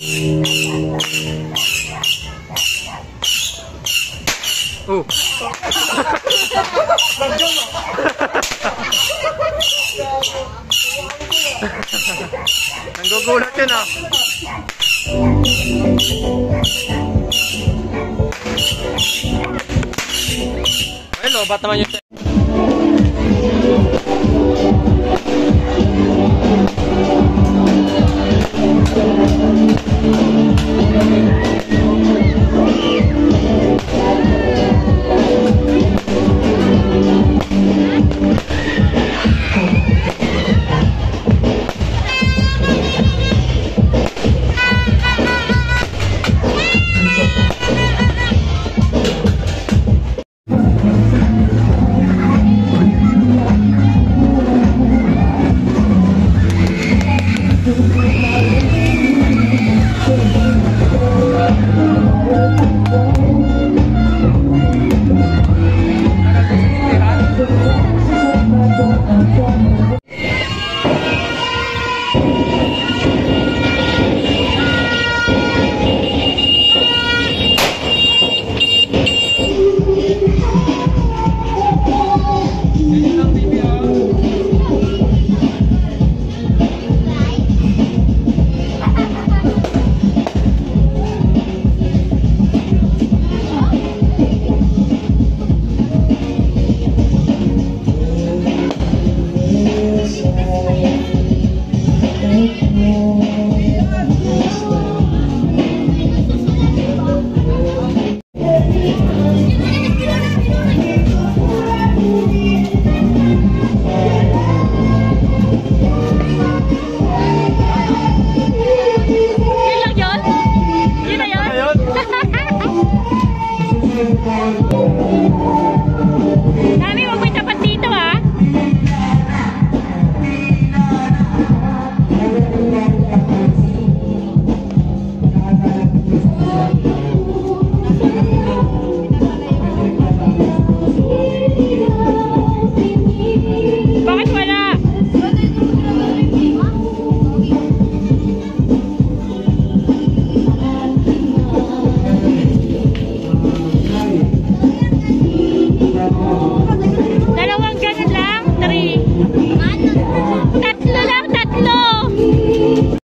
Oh. Nanggugulat yun ah. Ay, lobat naman yun.